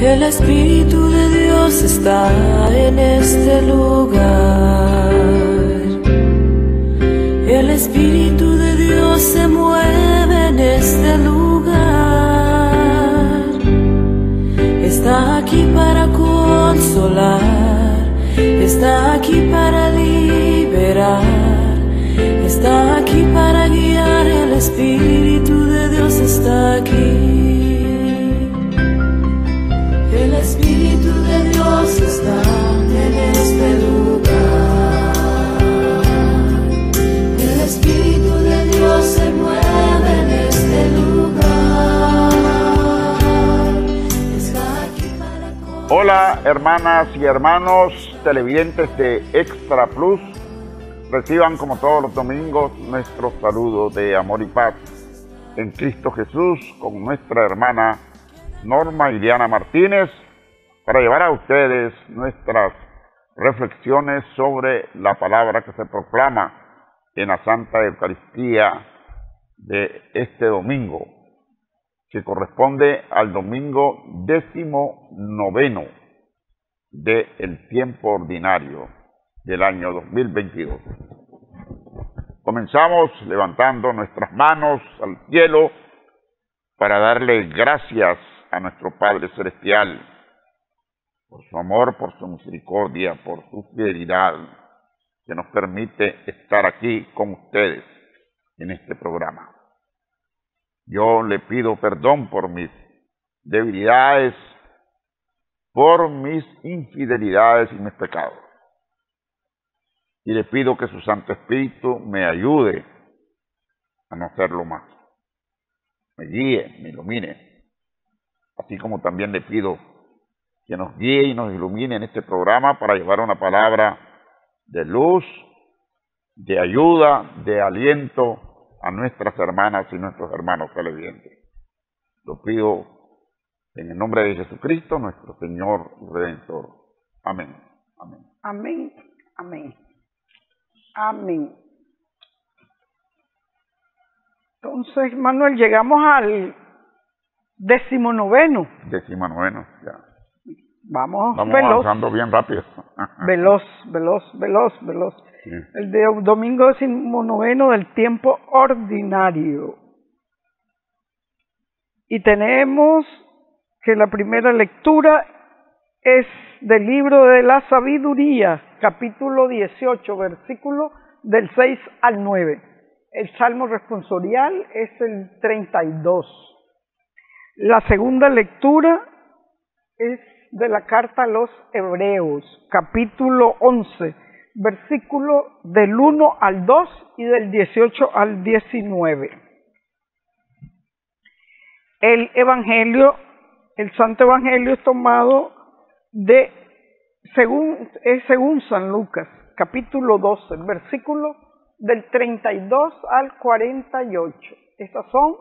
El Espíritu de Dios está en este lugar. El Espíritu de Dios se mueve en este lugar. Está aquí para consolar. Está aquí para liberar. Está aquí para guiar. El Espíritu de Dios está aquí. Hola hermanas y hermanos televidentes de Extra Plus. Reciban como todos los domingos nuestro saludo de amor y paz en Cristo Jesús con nuestra hermana Norma Iliana Martínez para llevar a ustedes nuestras reflexiones sobre la palabra que se proclama en la Santa Eucaristía de este domingo, que corresponde al domingo décimo noveno del tiempo ordinario del año 2022. Comenzamos levantando nuestras manos al cielo para darle gracias a nuestro Padre Celestial por su amor, por su misericordia, por su fidelidad que nos permite estar aquí con ustedes en este programa. Yo le pido perdón por mis debilidades, por mis infidelidades y mis pecados. Y le pido que su Santo Espíritu me ayude a no hacerlo más. Me guíe, me ilumine. Así como también le pido que nos guíe y nos ilumine en este programa para llevar una palabra de luz, de ayuda, de aliento a nuestras hermanas y nuestros hermanos televidentes. Lo pido en el nombre de Jesucristo, nuestro Señor y Redentor. Amén. Amén. Amén, amén, amén. Entonces, Manuel, llegamos al decimonoveno. Décima noveno, ya. Vamos, Vamos veloz, avanzando bien rápido. veloz, veloz, veloz, veloz. Sí. El de domingo decimonoveno del tiempo ordinario. Y tenemos que la primera lectura es del libro de la sabiduría, capítulo 18, versículo del 6 al 9. El salmo responsorial es el 32. La segunda lectura es de la carta a los Hebreos, capítulo 11, versículo del 1 al 2 y del 18 al 19. El Evangelio, el Santo Evangelio es tomado de, según, es según San Lucas, capítulo 12, versículo del 32 al 48. Esas son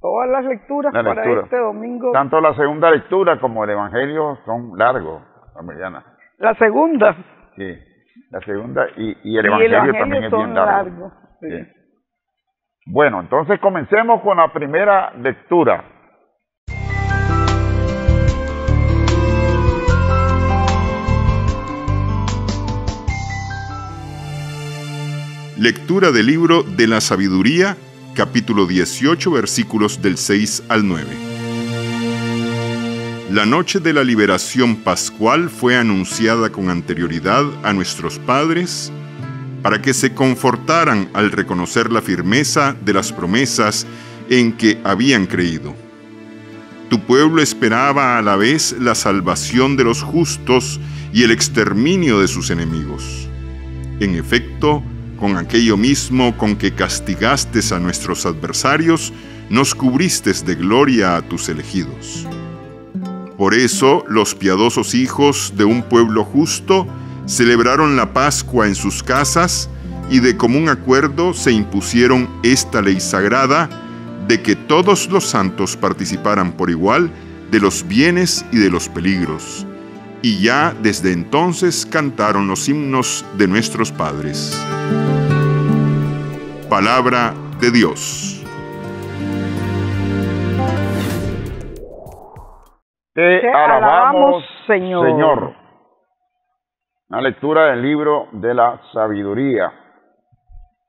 todas las lecturas La para lectura. este domingo. Tanto la segunda lectura como el Evangelio son largos, Mariana. La segunda Sí, la segunda y, y el y Evangelio, el Evangelio también es son bien largo. Sí. Bueno, entonces comencemos con la primera lectura. Lectura del libro de la sabiduría, capítulo 18, versículos del 6 al 9. La noche de la liberación pascual fue anunciada con anterioridad a nuestros padres para que se confortaran al reconocer la firmeza de las promesas en que habían creído. Tu pueblo esperaba a la vez la salvación de los justos y el exterminio de sus enemigos. En efecto, con aquello mismo con que castigaste a nuestros adversarios, nos cubriste de gloria a tus elegidos. Por eso los piadosos hijos de un pueblo justo celebraron la Pascua en sus casas y de común acuerdo se impusieron esta ley sagrada de que todos los santos participaran por igual de los bienes y de los peligros. Y ya desde entonces cantaron los himnos de nuestros padres. Palabra de Dios. Te, alabamos, Señor. Señor. Una lectura del libro de la sabiduría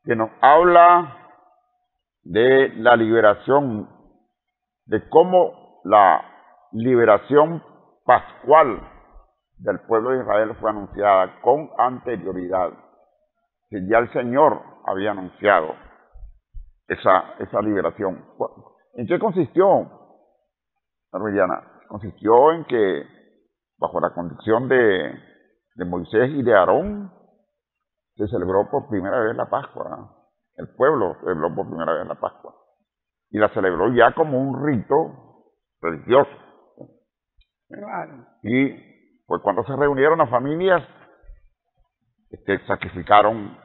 que nos habla de la liberación, de cómo la liberación pascual del pueblo de Israel fue anunciada con anterioridad, que ya el Señor había anunciado esa, esa liberación. ¿En qué consistió, Armellana? Consistió en que, bajo la condición de, de Moisés y de Aarón, se celebró por primera vez la Pascua. El pueblo celebró por primera vez la Pascua. Y la celebró ya como un rito religioso. Claro. Y pues cuando se reunieron las familias, este, sacrificaron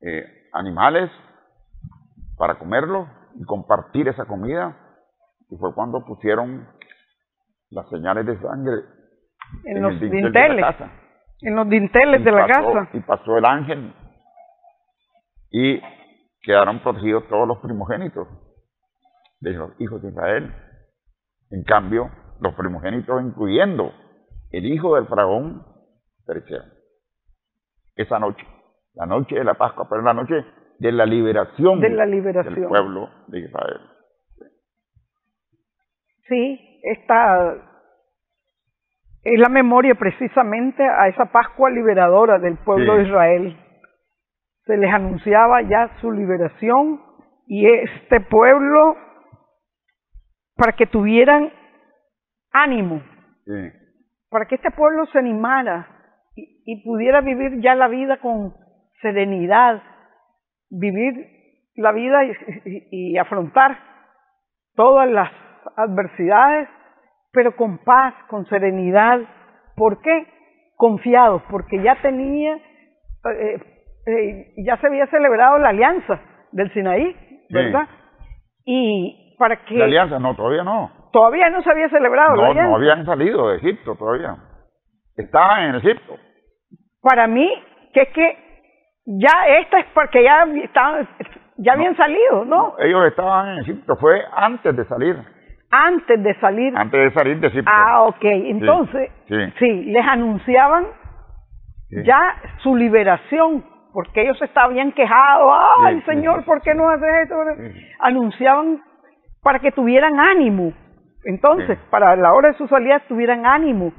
eh, animales para comerlos y compartir esa comida. Y fue cuando pusieron las señales de sangre En, en los de dinteles. la casa. En los dinteles Y de la pasó- casa. Y pasó el ángel y quedaron protegidos todos los primogénitos de los hijos de Israel. En cambio, los primogénitos, incluyendo el hijo del faraón, perecieron. Esa noche, la noche de la Pascua, pero la noche de la liberación, De la liberación. del pueblo de Israel. Sí, esta es la memoria precisamente a esa Pascua liberadora del pueblo Sí. de Israel. Se les anunciaba ya su liberación y este pueblo, para que tuvieran ánimo, Sí, para que este pueblo se animara y, y pudiera vivir ya la vida con serenidad, vivir la vida y, y- y afrontar todas las adversidades, pero con paz, con serenidad. ¿Por qué? Confiados, porque ya tenía, eh, eh, ya se había celebrado la alianza del Sinaí, ¿verdad? Y para que La alianza, no, todavía no. Todavía no se había celebrado No, no habían salido de Egipto todavía. Estaban en Egipto. para mí que es que ya esta es porque ya estaban ya habían salido no Ellos estaban en Egipto, fue antes de salir, antes de salir. Antes de salir de Egipto. ah ok. Entonces sí. sí les anunciaban Sí. ya su liberación porque ellos se habían quejado ay señor por qué no haces esto anunciaban para que tuvieran ánimo entonces Sí. para la hora de su salida tuvieran ánimo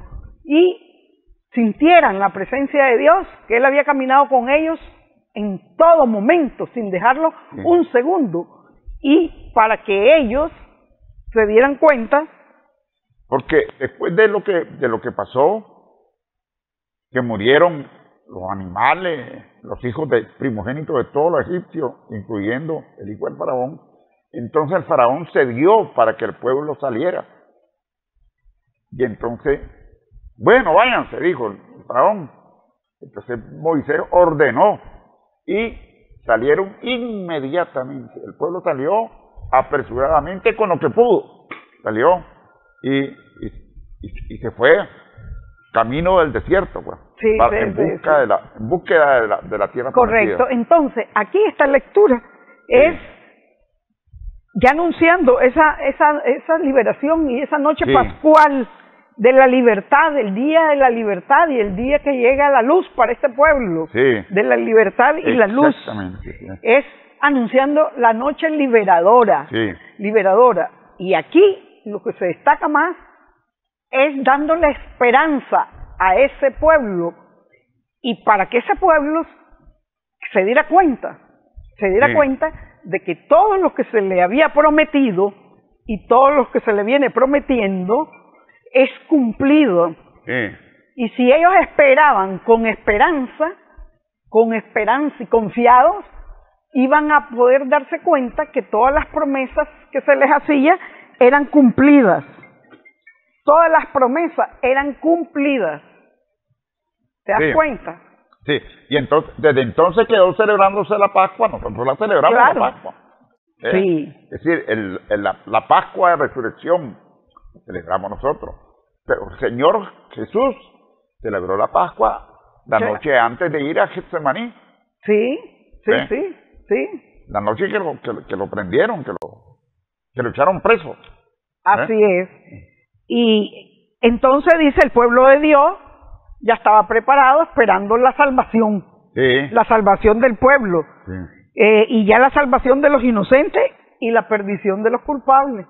y sintieran la presencia de Dios, que Él había caminado con ellos en todo momento, sin dejarlo Sí. un segundo, y para que ellos se dieran cuenta, Porque después de lo que de lo que pasó, que murieron los animales, los hijos de primogénitos de todos los egipcios, incluyendo el hijo del faraón, entonces el faraón cedió para que el pueblo saliera. Y entonces, bueno, váyanse, dijo el faraón. Entonces Moisés ordenó y salieron inmediatamente. El pueblo salió apresuradamente con lo que pudo. Salió y, y, y- y se fue camino del desierto, pues, Sí, para- sí, en, busca sí. De la, en búsqueda de la, de la tierra correcto. prometida. Entonces, aquí esta lectura es ya anunciando esa, esa, esa liberación y esa noche Sí. pascual de la libertad, el día de la libertad y el día que llega la luz para este pueblo, Sí. de la libertad y la luz. Es anunciando la noche liberadora, Sí. liberadora. Y aquí lo que se destaca más es dándole esperanza a ese pueblo y para que ese pueblo se diera cuenta, se diera Sí. cuenta de que todo lo que se le había prometido y todo lo que se le viene prometiendo es cumplido. Y si ellos esperaban con esperanza, con esperanza y confiados, iban a poder darse cuenta que todas las promesas que se les hacía eran cumplidas. Todas las promesas eran cumplidas. ¿Te das Sí. cuenta? Sí, y entonces, desde entonces quedó celebrándose la Pascua, nosotros la celebramos Claro. la Pascua. ¿eh? Sí. Es decir, el- el- la, la Pascua de Resurrección celebramos nosotros. Pero el Señor Jesús celebró la Pascua la Sí. noche antes de ir a Getsemaní, Sí, sí, ¿Eh? sí, sí. la noche que lo, que, que lo prendieron, que lo, que lo echaron preso. Así es. Y Entonces dice el pueblo de Dios ya estaba preparado esperando la salvación, Sí. la salvación del pueblo, sí. eh, y ya la salvación de los inocentes y la perdición de los culpables.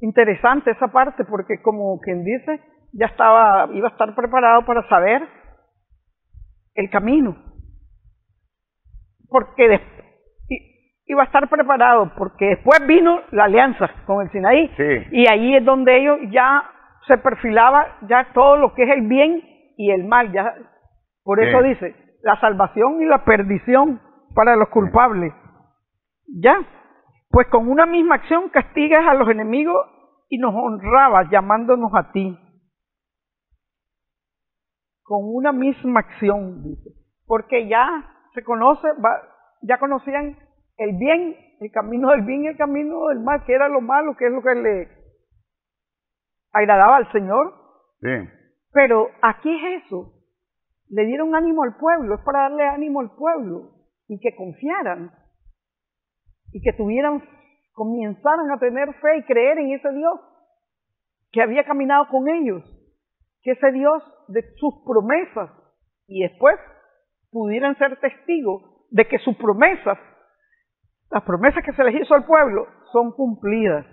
Interesante esa parte porque como quien dice, ya estaba, iba a estar preparado para saber el camino. Porque des- i- iba a estar preparado porque después vino la alianza con el Sinaí Sí. y ahí es donde ellos ya se perfilaba ya todo lo que es el bien y el mal. Ya, por eso dice, la salvación y la perdición para los culpables. Ya, pues con una misma acción castigas a los enemigos y nos honrabas llamándonos a ti. Con una misma acción, dice. Porque ya se conoce, va- ya conocían el bien, el camino del bien y el camino del mal, que era lo malo, que es lo que le agradaba al Señor. Sí. Pero aquí es eso. Le dieron ánimo al pueblo, es para darle ánimo al pueblo y que confiaran y que tuvieran, comenzaran a tener fe y creer en ese Dios que había caminado con ellos, que ese Dios de sus promesas y después pudieran ser testigos de que sus promesas, las promesas que se les hizo al pueblo, son cumplidas.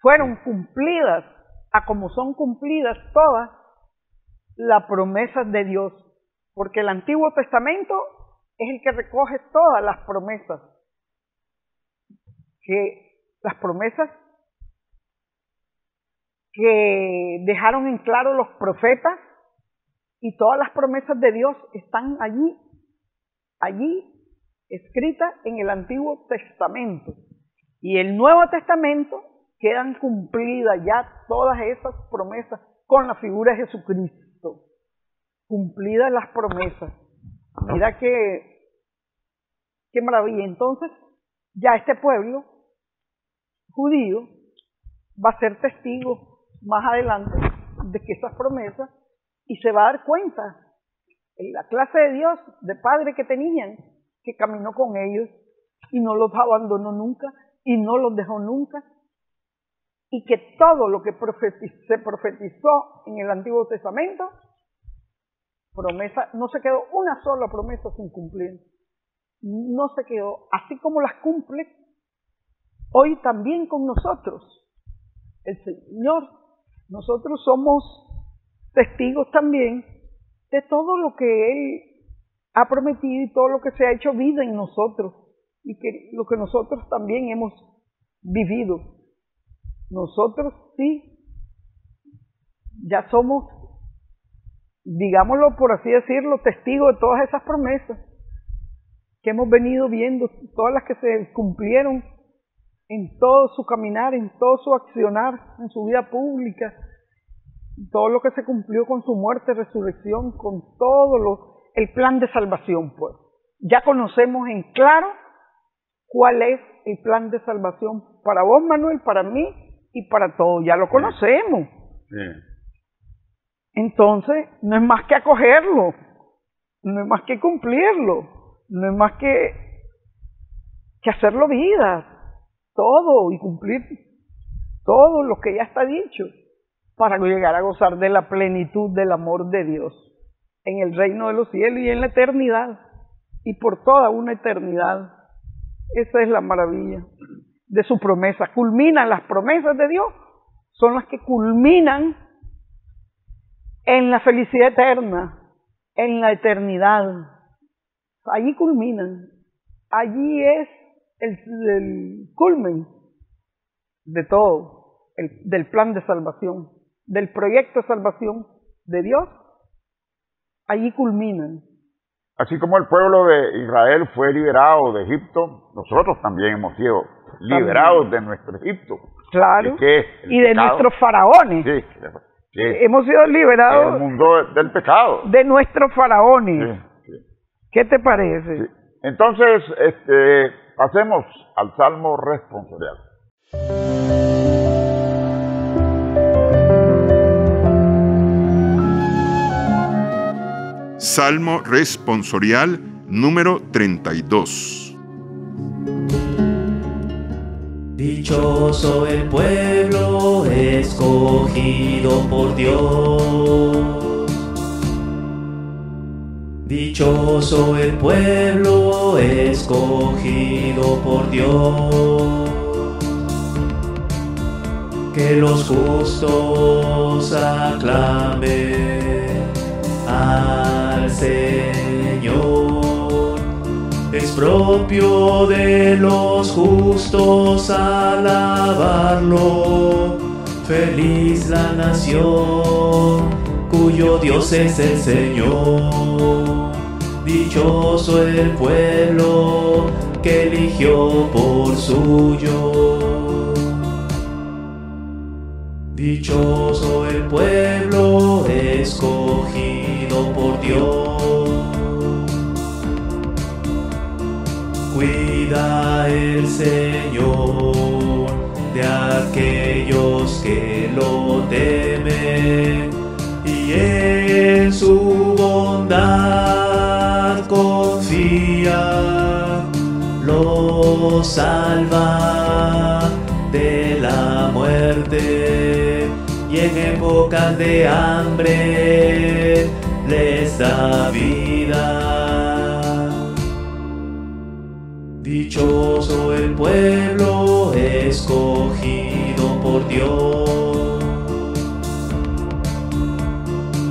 Fueron cumplidas a como son cumplidas todas las promesas de Dios, porque el Antiguo Testamento es el que recoge todas las promesas, que las promesas que dejaron en claro los profetas y todas las promesas de Dios están allí, allí escritas en el Antiguo Testamento. Y el Nuevo Testamento quedan cumplidas ya todas esas promesas con la figura de Jesucristo. Cumplidas las promesas. Mira que, qué maravilla. Entonces, ya este pueblo judío va a ser testigo más adelante de que esas promesas y se va a dar cuenta en la clase de Dios, de Padre que tenían, que caminó con ellos y no los abandonó nunca y no los dejó nunca y que todo lo que se profetizó en el Antiguo Testamento, promesa, no se quedó una sola promesa sin cumplir. No se quedó, así como las cumple hoy también con nosotros. El Señor, nosotros somos testigos también de todo lo que Él ha prometido y todo lo que se ha hecho vida en nosotros y que lo que nosotros también hemos vivido. Nosotros sí, ya somos, digámoslo por así decirlo, testigos de todas esas promesas que hemos venido viendo, todas las que se cumplieron en todo su caminar, en todo su accionar, en su vida pública, todo lo que se cumplió con su muerte, resurrección, con todo lo, el plan de salvación, pues. Ya conocemos en claro cuál es el plan de salvación para vos, Manuel, para mí y para todos. Ya lo conocemos. Sí. Entonces, no es más que acogerlo, no es más que cumplirlo, no es más que, que hacerlo vida, todo y cumplir todo lo que ya está dicho para llegar a gozar de la plenitud del amor de Dios en el reino de los cielos y en la eternidad y por toda una eternidad. Esa es la maravilla de su promesa. Culminan las promesas de Dios, son las que culminan en la felicidad eterna, en la eternidad. Allí culminan. Allí es el, el culmen de todo, el- del plan de salvación, del proyecto de salvación de Dios. Allí culminan. Así como el pueblo de Israel fue liberado de Egipto, nosotros también hemos sido liberados de nuestro Egipto. Claro. ¿Y Y de nuestros faraones. Sí, Hemos sido liberados mundo del pecado. de nuestros faraones. Sí, sí, ¿Qué te parece? sí. Entonces, este, pasemos al Salmo responsorial. Salmo responsorial número 32. Dichoso el pueblo escogido por Dios. Dichoso el pueblo escogido por Dios. Que los justos aclamen al Señor. Es propio de los justos alabarlo. Feliz la nación cuyo Dios es el Señor. Dichoso el pueblo que eligió por suyo. Dichoso el pueblo escogido por Dios. Cuida el Señor de aquellos que lo temen y en su bondad confía. Lo salva de la muerte y en épocas de hambre les da vida. El pueblo escogido por Dios.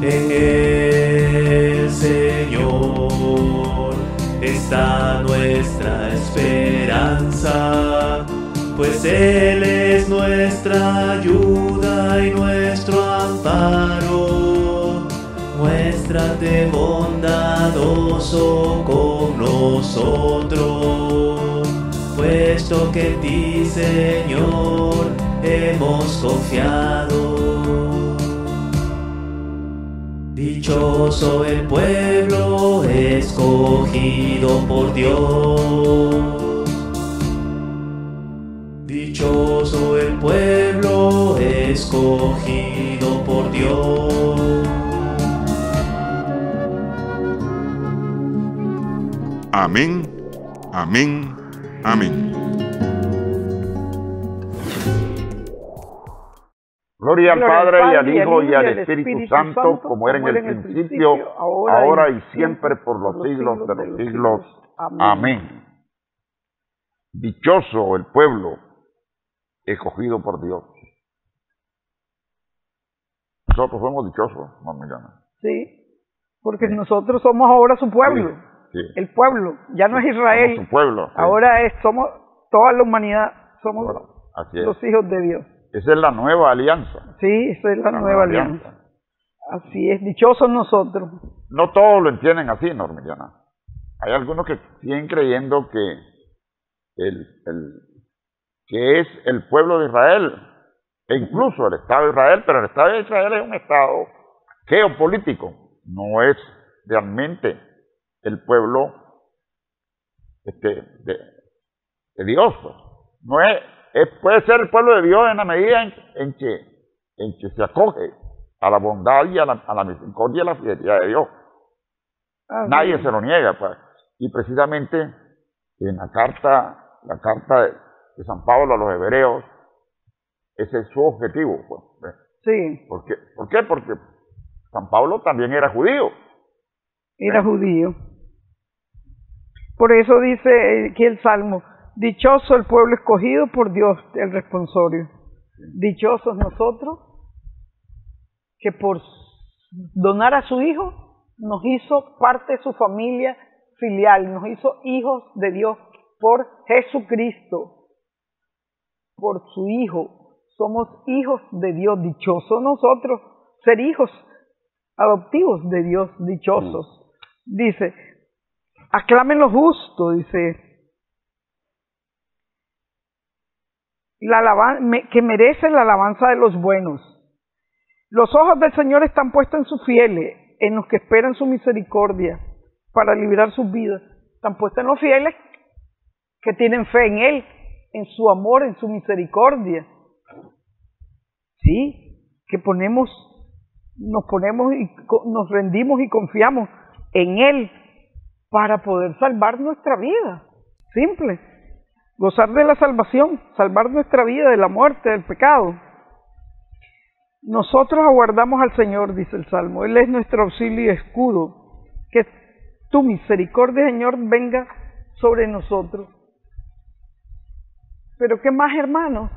En el Señor está nuestra esperanza, pues Él es nuestra ayuda y nuestro amparo. Muéstrate bondadoso con nosotros, puesto que en ti, Señor, hemos confiado. Dichoso el pueblo escogido por Dios. Dichoso el pueblo escogido por Dios. Amén, amén, amén. Gloria al Padre y al Padre, y al Hijo y al Espíritu Espíritu Santo, Santo, como era en el principio, ahora ahora y siempre, por los por los siglos de siglos los de los siglos. siglos. Amén. Dichoso el pueblo escogido por Dios. Nosotros somos dichosos, mamá Millana. Sí, porque nosotros somos ahora su pueblo, Sí, el pueblo, ya no es somos Israel, su pueblo. sí. ahora es, somos toda la humanidad, somos es. los hijos de Dios. Esa es la nueva alianza. Sí, esa es la, La nueva alianza. Así es, dichosos nosotros. No todos lo entienden así, Normillana. Hay algunos que siguen creyendo que el, el- que es el pueblo de Israel, e incluso el Estado de Israel, pero el Estado de Israel es un Estado geopolítico, no es realmente el pueblo este, de, de Dios. pues. No es- puede ser el pueblo de Dios en la medida en, en que, en que se acoge a la bondad y a la, a la misericordia y a la fidelidad de Dios. Nadie se lo niega, pues. Y precisamente en la carta, la carta de, de San Pablo a los hebreos, ese es su objetivo, pues. Sí, ¿Por qué? ¿Por qué? Porque San Pablo también era judío. era judío. Por eso dice aquí el Salmo, dichoso el pueblo escogido por Dios, el responsorio. Dichosos nosotros que por donar a su hijo nos hizo parte de su familia filial, nos hizo hijos de Dios por Jesucristo, por su hijo. Somos hijos de Dios, dichosos nosotros, ser hijos adoptivos de Dios, dichosos. Dice, aclamen lo justo, dice, la me- que merece la alabanza de los buenos. Los ojos del Señor están puestos en sus fieles, en los que esperan su misericordia para liberar sus vidas. Están puestos en los fieles que tienen fe en Él, en su amor, en su misericordia. Sí, que ponemos, nos ponemos y nos rendimos y confiamos en Él para poder salvar nuestra vida. Simple. Gozar de la salvación, salvar nuestra vida de la muerte, del pecado. Nosotros aguardamos al Señor, dice el Salmo. Él es nuestro auxilio y escudo. Que tu misericordia, Señor, venga sobre nosotros. Pero ¿qué más, hermanos?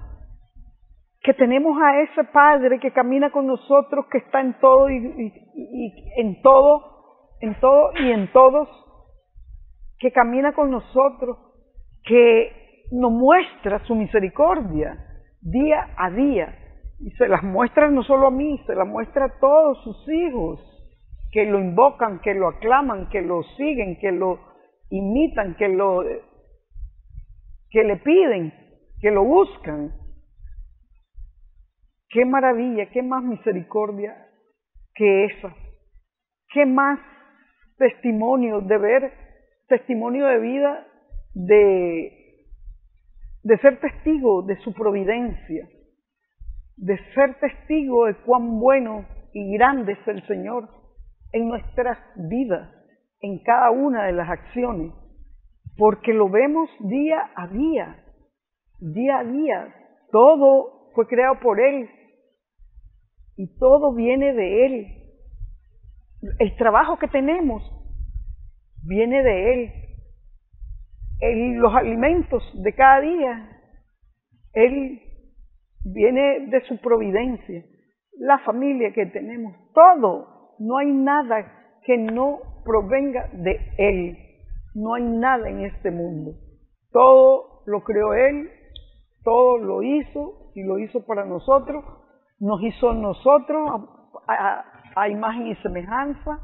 Que tenemos a ese Padre que camina con nosotros, que está en todo y, y- en todo, en todo y en todos, que camina con nosotros, que nos muestra su misericordia día a día. Y se las muestra no solo a mí, se las muestra a todos sus hijos, que lo invocan, que lo aclaman, que lo siguen, que lo imitan, que lo que le piden, que lo buscan. Qué maravilla, qué más misericordia que esa. Qué más testimonio de ver, testimonio de vida, de, de ser testigo de su providencia, de ser testigo de cuán bueno y grande es el Señor en nuestras vidas, en cada una de las acciones, porque lo vemos día a día, día a día. Todo fue creado por Él y todo viene de Él. El trabajo que tenemos viene de Él. El- los alimentos de cada día, Él viene de su providencia. La familia que tenemos, todo, no hay nada que no provenga de Él. No hay nada en este mundo. Todo lo creó Él, todo lo hizo y lo hizo para nosotros. Nos hizo nosotros a- a imagen y semejanza.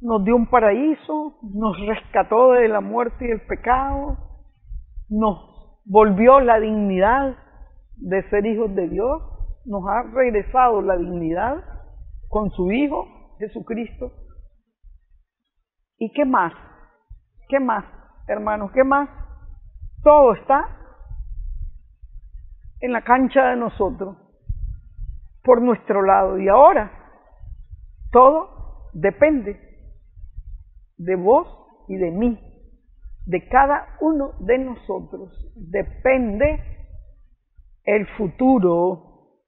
Nos dio un paraíso, nos rescató de la muerte y el pecado, nos volvió la dignidad de ser hijos de Dios, nos ha regresado la dignidad con su Hijo Jesucristo. ¿Y qué más? ¿Qué más, hermanos? ¿Qué más? Todo está en la cancha de nosotros, por nuestro lado. Y ahora, todo depende de vos y de mí, de cada uno de nosotros. Depende el futuro,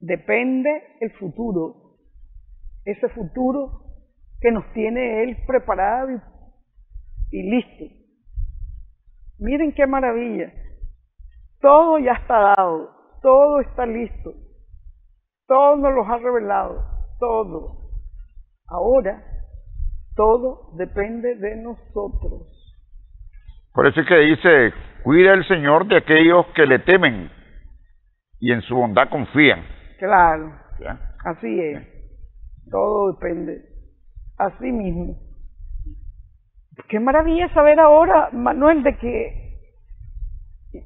depende el futuro, ese futuro que nos tiene Él preparado y, listo. Miren qué maravilla. Todo ya está dado, todo está listo, todo nos lo ha revelado, todo. Ahora, todo depende de nosotros. Por eso es que dice, cuida el Señor de aquellos que le temen y en su bondad confían. Claro, ¿Ya? así es. Todo depende. Así mismo. Qué maravilla saber ahora, Manuel, de que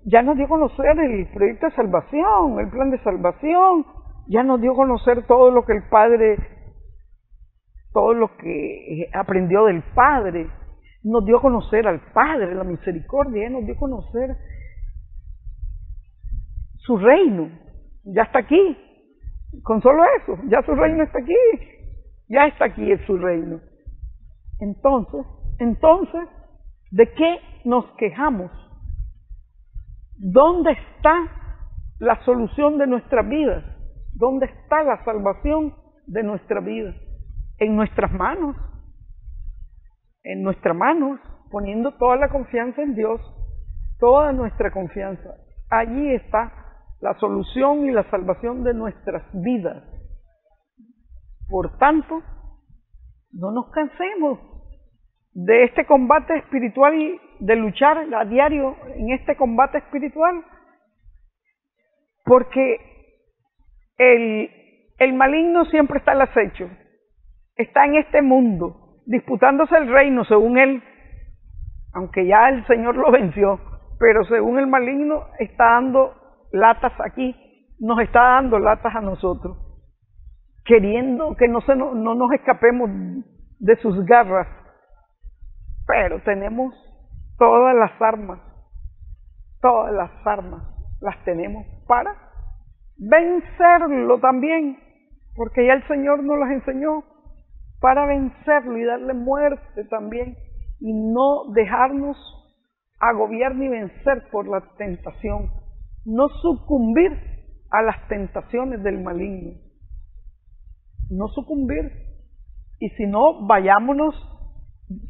ya nos dio a conocer el proyecto de salvación, el plan de salvación, ya nos dio a conocer todo lo que el Padre, todo lo que aprendió del Padre, nos dio a conocer al Padre, la misericordia, ya nos dio a conocer su reino, ya está aquí, con solo eso, ya su reino está aquí, ya está aquí su reino. Entonces, entonces, ¿de qué nos quejamos? ¿Dónde está la solución de nuestras vidas? ¿Dónde está la salvación de nuestra vida? En nuestras manos, en nuestras manos, poniendo toda la confianza en Dios, toda nuestra confianza. Allí está la solución y la salvación de nuestras vidas. Por tanto, no nos cansemos de este combate espiritual y de luchar a diario en este combate espiritual, porque el, el maligno siempre está al acecho, está en este mundo, disputándose el reino según él, aunque ya el Señor lo venció, pero según el maligno está dando latas aquí, nos está dando latas a nosotros, queriendo que no, se no, no nos escapemos de sus garras, pero tenemos todas las armas, todas las armas las tenemos para vencerlo también, porque ya el Señor nos las enseñó, para vencerlo y darle muerte también, y no dejarnos agobiar ni vencer por la tentación, no sucumbir a las tentaciones del maligno. No sucumbir. Y si no, vayámonos,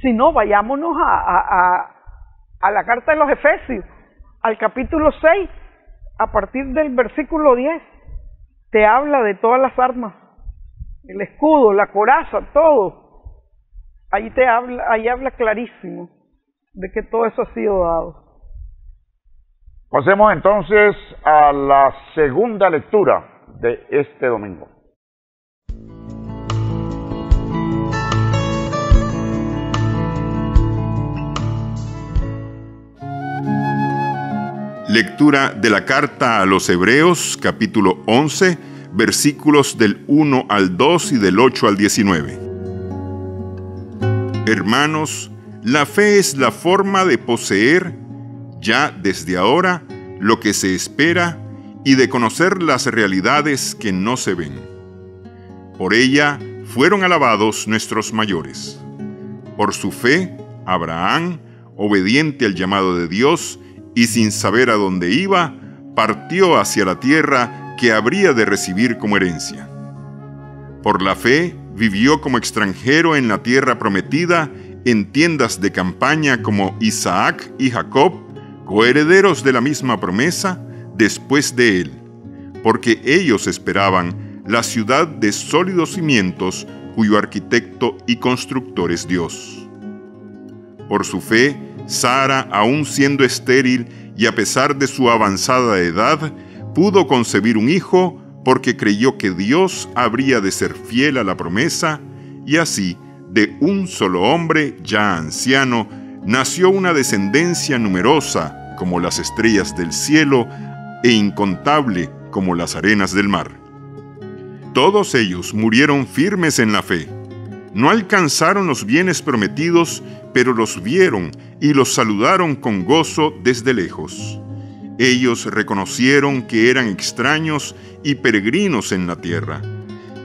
si no, vayámonos a, a, la carta de los Efesios, al capítulo 6, a partir del versículo 10, te habla de todas las armas, el escudo, la coraza, todo. Ahí te habla, ahí habla clarísimo de que todo eso ha sido dado. Pasemos entonces a la segunda lectura de este domingo. Lectura de la carta a los Hebreos capítulo 11 versículos del 1 al 2 y del 8 al 19. Hermanos, la fe es la forma de poseer ya desde ahora lo que se espera y de conocer las realidades que no se ven. Por ella fueron alabados nuestros mayores. Por su fe, Abraham, obediente al llamado de Dios y sin saber a dónde iba, partió hacia la tierra que habría de recibir como herencia. Por la fe, vivió como extranjero en la tierra prometida en tiendas de campaña como Isaac y Jacob, coherederos de la misma promesa después de él, porque ellos esperaban la ciudad de sólidos cimientos cuyo arquitecto y constructor es Dios. Por su fe, Sara, aun siendo estéril y a pesar de su avanzada edad, pudo concebir un hijo porque creyó que Dios habría de ser fiel a la promesa, y así, de un solo hombre ya anciano, nació una descendencia numerosa como las estrellas del cielo e incontable como las arenas del mar. Todos ellos murieron firmes en la fe. No alcanzaron los bienes prometidos, pero los vieron y los saludaron con gozo desde lejos. Ellos reconocieron que eran extraños y peregrinos en la tierra.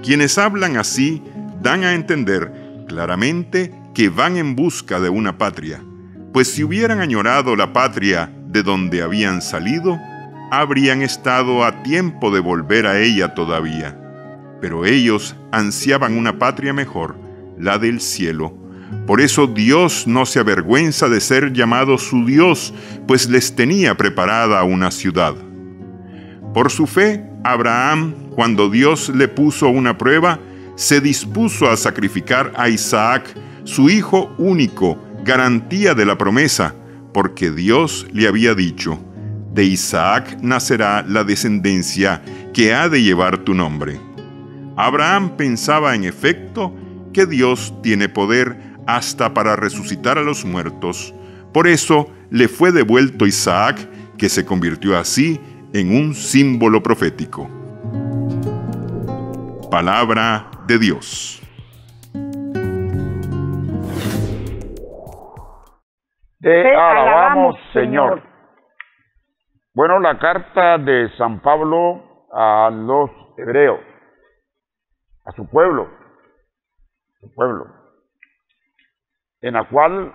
Quienes hablan así dan a entender claramente que van en busca de una patria, pues si hubieran añorado la patria de donde habían salido, habrían estado a tiempo de volver a ella todavía. Pero ellos ansiaban una patria mejor, la del cielo. Por eso Dios no se avergüenza de ser llamado su Dios, pues les tenía preparada una ciudad. Por su fe, Abraham, cuando Dios le puso una prueba, se dispuso a sacrificar a Isaac, su hijo único, garantía de la promesa, porque Dios le había dicho, de Isaac nacerá la descendencia que ha de llevar tu nombre. Abraham pensaba en efecto que Dios tiene poder hasta para resucitar a los muertos. Por eso le fue devuelto Isaac, que se convirtió así en un símbolo profético. Palabra de Dios. Te alabamos, Señor. Bueno, la carta de San Pablo a los hebreos, a su pueblo, su pueblo, en la cual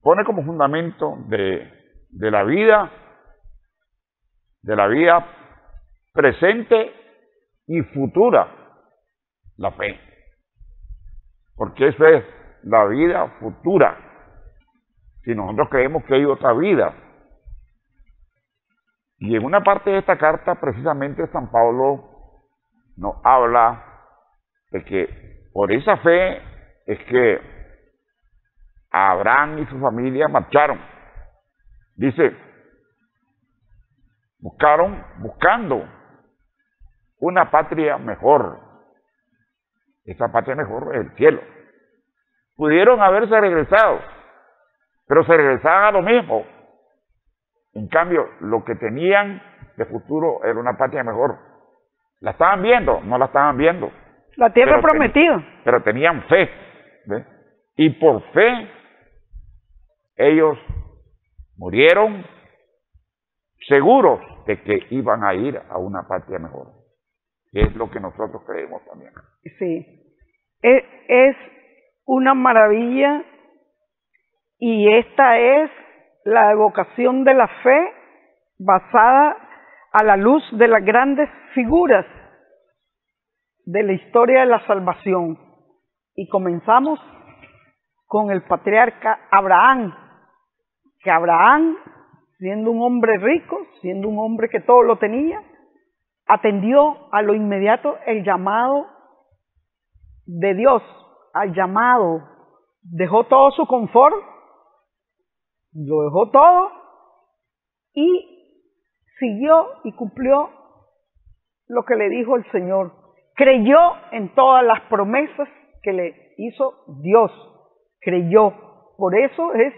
pone como fundamento de, de la vida, de la vida presente y futura, la fe. Porque eso es la vida futura. Si nosotros creemos que hay otra vida. Y en una parte de esta carta, precisamente San Pablo nos habla de que por esa fe es que Abraham y su familia marcharon. Dice, buscaron, buscando una patria mejor. Esa patria mejor es el cielo. Pudieron haberse regresado, pero se regresaban a lo mismo. En cambio, lo que tenían de futuro era una patria mejor. ¿La estaban viendo? No la estaban viendo. La tierra Pero prometida. pero tenían fe. Y por fe, ellos murieron seguros de que iban a ir a una patria mejor. Es lo que nosotros creemos también. Sí. Es, es una maravilla y esta es la evocación de la fe basada a la luz de las grandes figuras de la historia de la salvación. Y comenzamos con el patriarca Abraham, que Abraham, siendo un hombre rico, siendo un hombre que todo lo tenía, atendió a lo inmediato el llamado de Dios, al llamado, dejó todo su confort, lo dejó todo y siguió y cumplió lo que le dijo el Señor. Creyó en todas las promesas que le hizo Dios. Creyó. Por eso es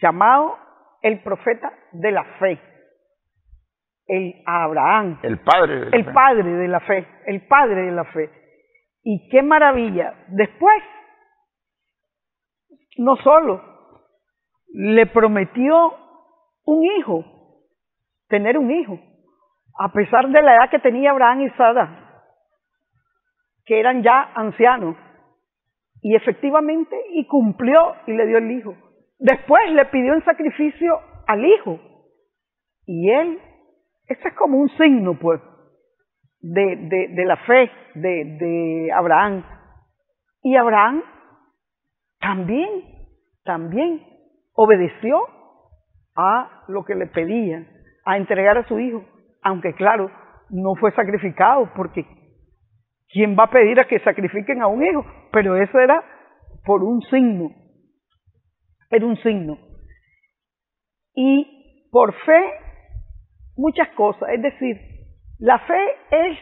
llamado el profeta de la fe. El Abraham. El padre de la El fe. padre de la fe. El padre de la fe. Y qué maravilla. Después, no solo le prometió un hijo, tener un hijo, a pesar de la edad que tenía Abraham y Sara, que eran ya ancianos. Y efectivamente, y cumplió y le dio el hijo. Después le pidió en sacrificio al hijo. Y él, ese es como un signo, pues, de, de, de la fe de, de Abraham. Y Abraham también, también obedeció a lo que le pedía, a entregar a su hijo. Aunque claro, no fue sacrificado, porque ¿quién va a pedir a que sacrifiquen a un hijo? Pero eso era por un signo. Era un signo. Y por fe, muchas cosas. Es decir, la fe es,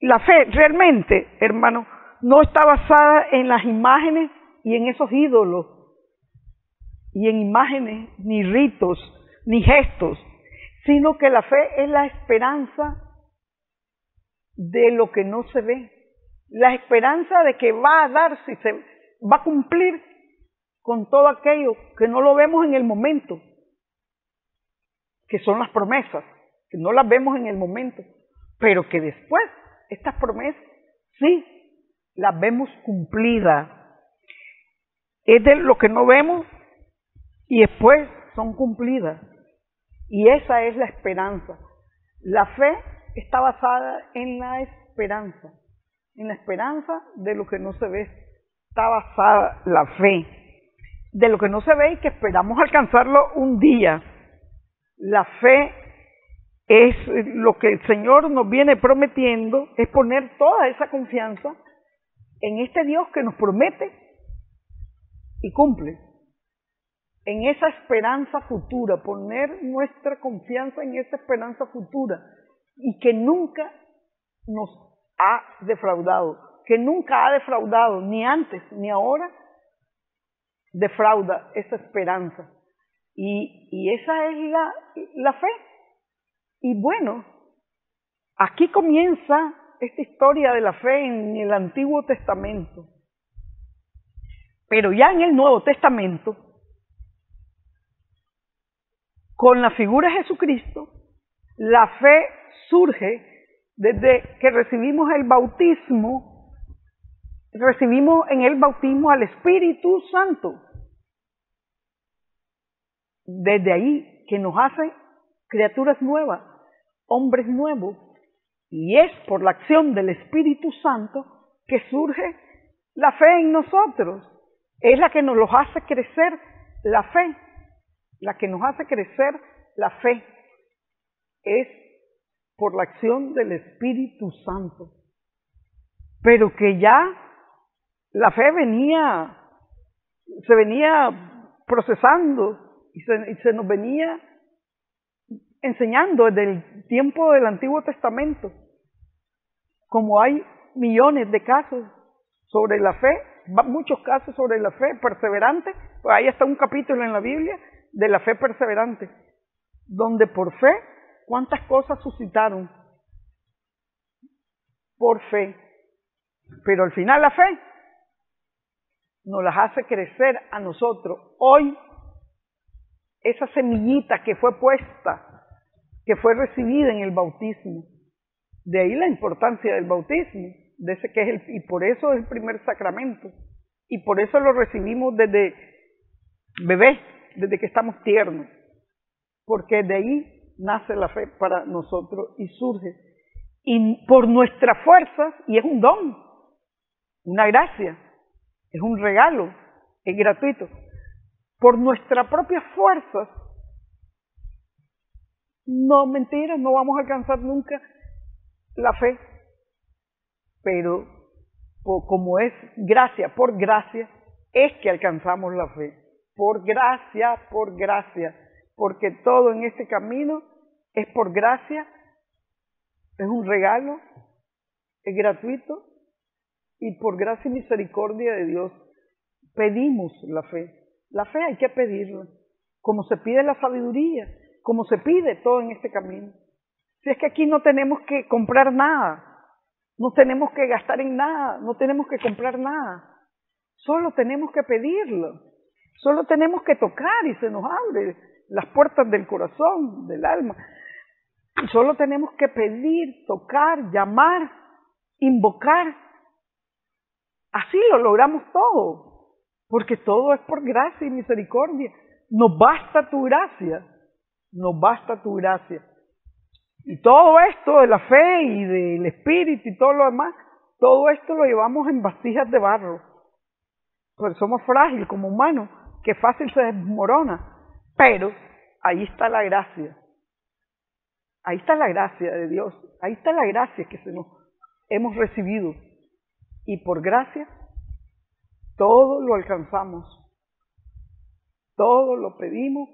la fe realmente, hermano, no está basada en las imágenes y en esos ídolos, y en imágenes, ni ritos, ni gestos, sino que la fe es la esperanza de lo que no se ve, la esperanza de que va a darse, se va a cumplir con todo aquello que no lo vemos en el momento, que son las promesas, que no las vemos en el momento, pero que después estas promesas sí las vemos cumplidas. Es de lo que no vemos y después son cumplidas. Y esa es la esperanza. La fe está basada en la esperanza, en la esperanza de lo que no se ve. Está basada la fe de lo que no se ve y que esperamos alcanzarlo un día. La fe es lo que el Señor nos viene prometiendo, es poner toda esa confianza en este Dios que nos promete y cumple. En esa esperanza futura, poner nuestra confianza en esa esperanza futura y que nunca nos ha defraudado, que nunca ha defraudado, ni antes ni ahora, defrauda esa esperanza. Y, esa es la, la fe. Y bueno, aquí comienza esta historia de la fe en el Antiguo Testamento. Pero ya en el Nuevo Testamento, con la figura de Jesucristo, la fe surge desde que recibimos el bautismo, recibimos en el bautismo al Espíritu Santo. Desde ahí que nos hace criaturas nuevas, hombres nuevos, y es por la acción del Espíritu Santo que surge la fe en nosotros. Es la que nos los hace crecer la fe, la que nos hace crecer la fe. Es por la acción del Espíritu Santo. Pero que ya la fe venía, se venía procesando y se, y se nos venía enseñando desde el tiempo del Antiguo Testamento. Como hay millones de casos sobre la fe, muchos casos sobre la fe perseverante, pues ahí está un capítulo en la Biblia de la fe perseverante, donde por fe, ¿cuántas cosas suscitaron? Por fe. Pero al final la fe nos las hace crecer a nosotros. Hoy, esa semillita que fue puesta, que fue recibida en el bautismo, de ahí la importancia del bautismo, de ese que es el, y por eso es el primer sacramento, y por eso lo recibimos desde bebé, desde que estamos tiernos, porque de ahí nace la fe para nosotros y surge. Y por nuestras fuerzas, y es un don, una gracia, es un regalo, es gratuito. Por nuestras propias fuerzas, no mentiras, no vamos a alcanzar nunca la fe. Pero como es gracia por gracia, es que alcanzamos la fe. Por gracia, por gracia. Porque todo en este camino es por gracia, es un regalo, es gratuito y por gracia y misericordia de Dios pedimos la fe. La fe hay que pedirla, como se pide la sabiduría, como se pide todo en este camino. Si es que aquí no tenemos que comprar nada, no tenemos que gastar en nada, no tenemos que comprar nada. Solo tenemos que pedirlo. Solo tenemos que tocar y se nos abre las puertas del corazón, del alma. Solo tenemos que pedir, tocar, llamar, invocar. Así lo logramos todo, porque todo es por gracia y misericordia. Nos basta tu gracia, nos basta tu gracia. Y todo esto de la fe y del espíritu y todo lo demás, todo esto lo llevamos en vasijas de barro. Porque somos frágiles como humanos, que fácil se desmorona. Pero ahí está la gracia. Ahí está la gracia de Dios. Ahí está la gracia que se nos hemos recibido. Y por gracia, todo lo alcanzamos. Todo lo pedimos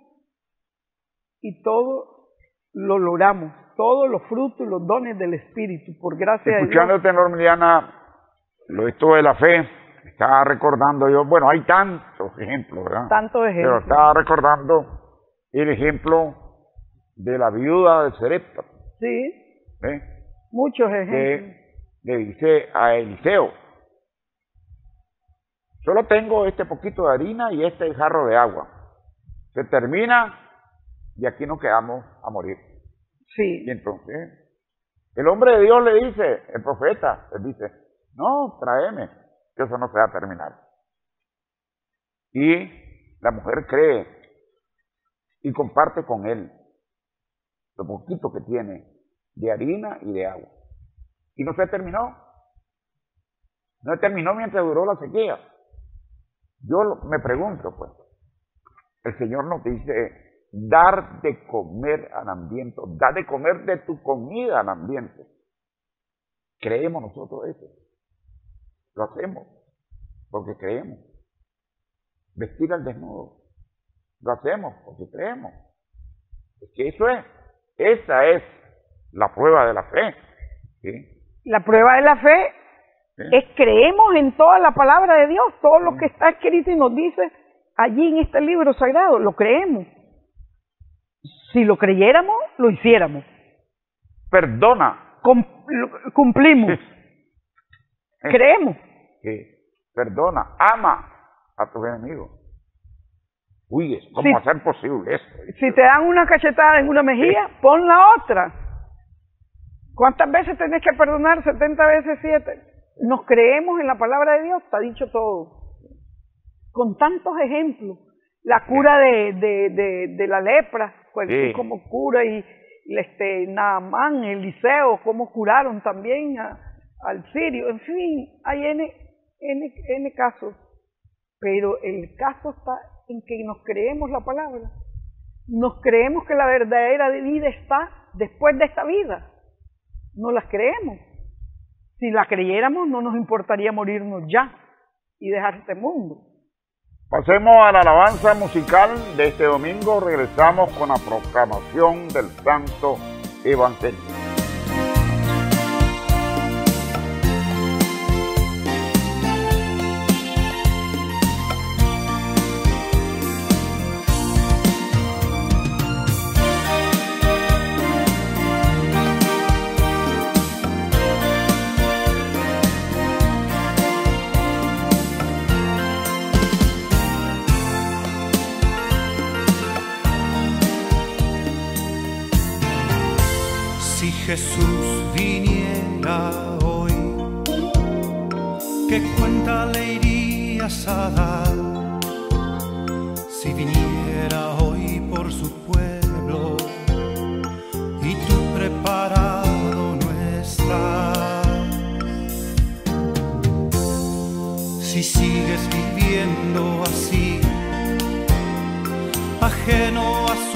y todo lo logramos todos los frutos y los dones del Espíritu, por gracia de Dios. Escuchándote, Normiliana, lo esto de la fe, estaba recordando yo, bueno, hay tantos ejemplos, ¿verdad? Tantos ejemplos. Pero estaba recordando el ejemplo de la viuda de Serepta. Sí. ¿eh? Muchos ejemplos. le dice a Eliseo, solo tengo este poquito de harina y este jarro de agua. Se termina y aquí nos quedamos a morir. Sí. Y entonces, el hombre de Dios le dice, el profeta, le dice, no, tráeme, que eso no se va a terminar. Y la mujer cree y comparte con él lo poquito que tiene de harina y de agua. Y no se terminó. No se terminó mientras duró la sequía. Yo me pregunto, pues, el Señor nos dice dar de comer al ambiente, dar de comer de tu comida al ambiente. Creemos nosotros eso. Lo hacemos porque creemos. Vestir al desnudo. Lo hacemos porque creemos. Es que eso es, esa es la prueba de la fe. La prueba de la fe es creemos en toda la palabra de Dios, todo lo que está escrito y nos dice allí en este libro sagrado, lo creemos. Si lo creyéramos, lo hiciéramos. Perdona. cumplimos. Creemos. Perdona. Ama a tus enemigos. Uy, ¿cómo hacer posible esto? Si te dan una cachetada en una mejilla, pon la otra. ¿Cuántas veces tenés que perdonar? 70 veces 7. Nos creemos en la palabra de Dios, está dicho todo. Con tantos ejemplos. La cura de, de, de la lepra, como cura y, este Naamán, Eliseo, cómo curaron también al sirio, en fin, hay N, N, N casos, pero el caso está en que nos creemos la palabra, nos creemos que la verdadera vida está después de esta vida, no las creemos. Si la creyéramos no nos importaría morirnos ya y dejar este mundo. Pasemos a la alabanza musical de este domingo. Regresamos con la proclamación del Santo Evangelio. si viniera hoy por su pueblo y tú preparado no estás. Si sigues viviendo así, ajeno a su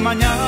mañana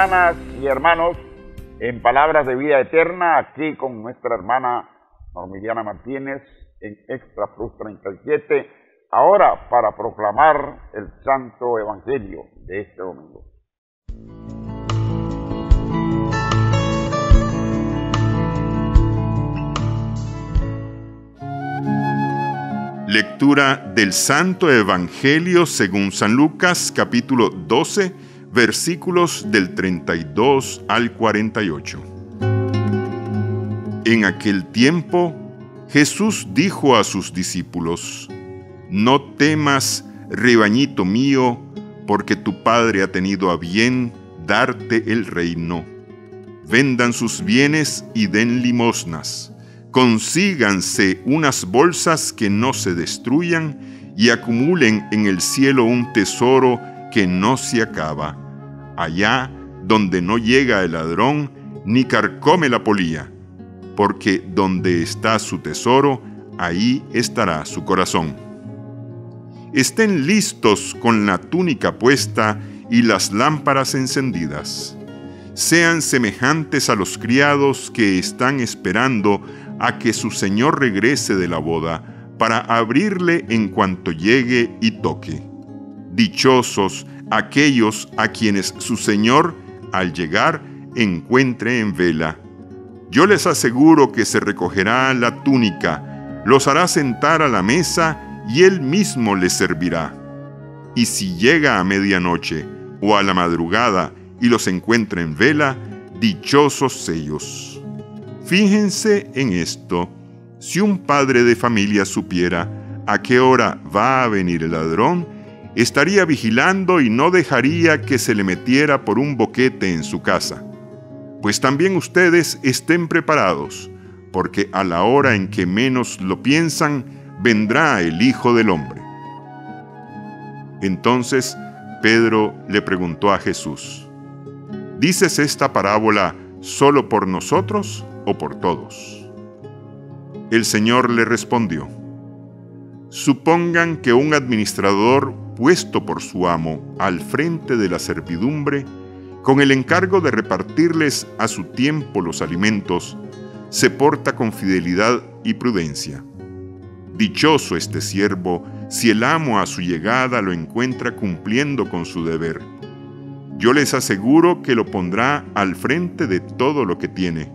hermanas y hermanos, en Palabras de Vida Eterna, aquí con nuestra hermana Normiliana Martínez en Extra Plus 37, ahora para proclamar el Santo Evangelio de este domingo. Lectura del Santo Evangelio según San Lucas capítulo 12 versículos del 32 al 48. En aquel tiempo Jesús dijo a sus discípulos, No temas, rebañito mío, porque tu Padre ha tenido a bien darte el reino. Vendan sus bienes y den limosnas. Consíganse unas bolsas que no se destruyan y acumulen en el cielo un tesoro que no se acaba, allá donde no llega el ladrón ni carcome la polía, porque donde está su tesoro, ahí estará su corazón. Estén listos con la túnica puesta y las lámparas encendidas. Sean semejantes a los criados que están esperando a que su señor regrese de la boda para abrirle en cuanto llegue y toque. Dichosos aquellos a quienes su señor, al llegar, encuentre en vela. Yo les aseguro que se recogerá la túnica, los hará sentar a la mesa y él mismo les servirá. y si llega a medianoche o a la madrugada y los encuentra en vela, dichosos ellos. Fíjense en esto, si un padre de familia supiera a qué hora va a venir el ladrón, estaría vigilando y no dejaría que se le metiera por un boquete en su casa. Pues también ustedes estén preparados, porque a la hora en que menos lo piensan, vendrá el Hijo del Hombre. Entonces Pedro le preguntó a Jesús, ¿dices esta parábola solo por nosotros o por todos? El Señor le respondió, Supongan que un administrador puesto por su amo al frente de la servidumbre, con el encargo de repartirles a su tiempo los alimentos, se porta con fidelidad y prudencia. Dichoso este siervo si el amo a su llegada lo encuentra cumpliendo con su deber. Yo les aseguro que lo pondrá al frente de todo lo que tiene.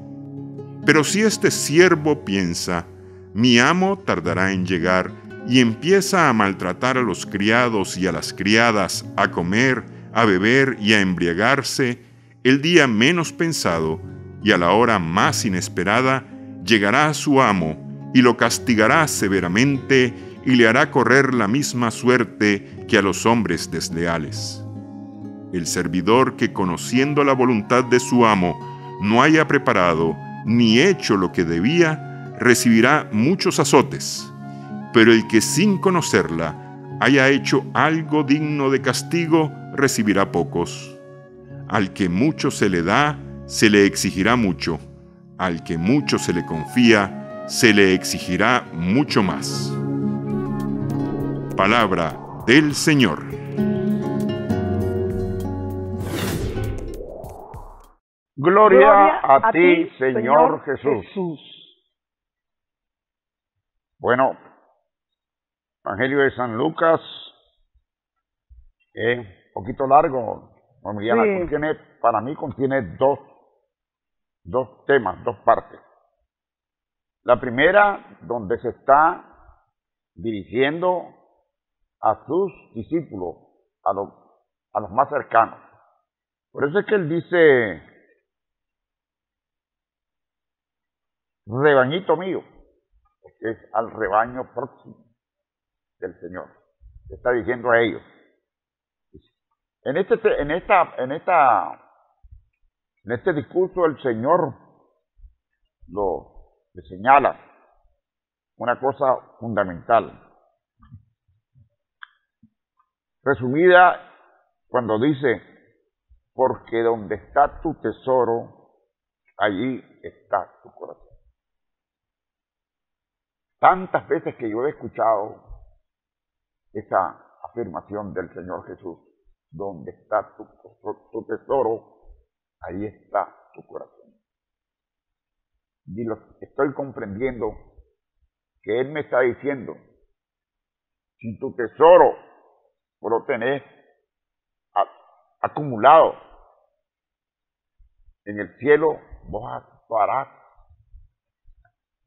Pero si este siervo piensa, mi amo tardará en llegar, y empieza a maltratar a los criados y a las criadas, a comer, a beber y a embriagarse, el día menos pensado y a la hora más inesperada, llegará a su amo y lo castigará severamente y le hará correr la misma suerte que a los hombres desleales. El servidor que conociendo la voluntad de su amo no haya preparado ni hecho lo que debía, recibirá muchos azotes pero el que sin conocerla haya hecho algo digno de castigo, recibirá pocos. Al que mucho se le da, se le exigirá mucho. Al que mucho se le confía, se le exigirá mucho más. Palabra del Señor. Gloria, a, ti, Señor, Jesús. Bueno, Evangelio de San Lucas es un poquito largo, contiene, para mí contiene dos, dos temas, dos partes. La primera, donde se está dirigiendo a sus discípulos, a los, a los más cercanos. Por eso es que él dice, rebañito mío, porque es al rebaño próximo del Señor. Está diciendo a ellos. En este, en esta, en esta, en este discurso el Señor lo le señala una cosa fundamental. Resumida cuando dice, porque donde está tu tesoro, allí está tu corazón. Tantas veces que yo he escuchado esa afirmación del Señor Jesús. Donde está tu, tesoro, ahí está tu corazón. Y lo estoy comprendiendo que Él me está diciendo, si tu tesoro lo tenés acumulado en el cielo, vos actuarás